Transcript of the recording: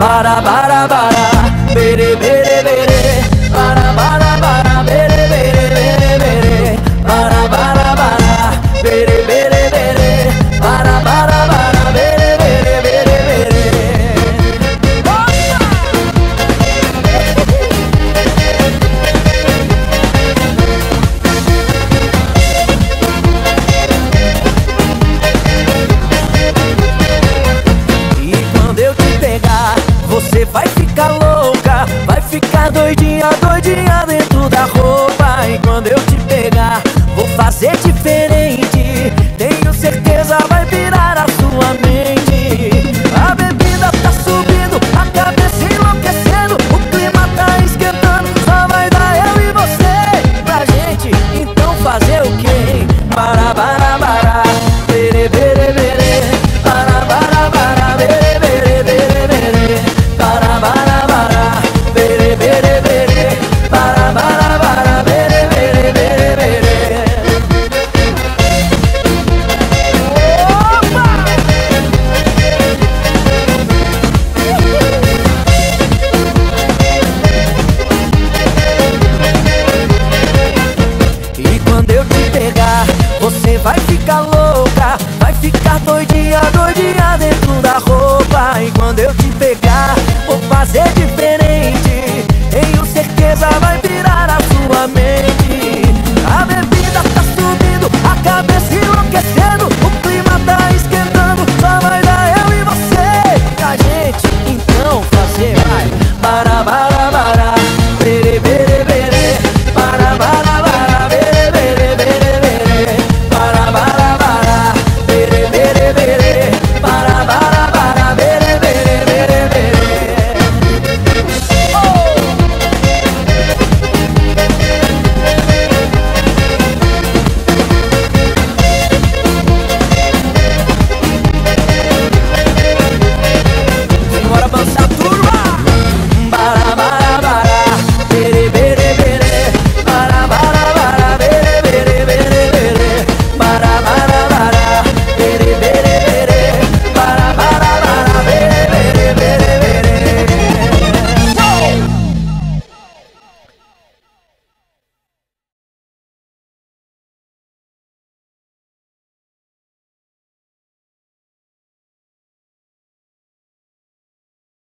bara bara bara bere bere bere. Bara bara bara bere bere bere bere. Bara bara bara bere bere bere. Bara bara Fica doidinha Ficar doidinha, doidinha dentro da roupa. E quando eu te pegar, vou fazer de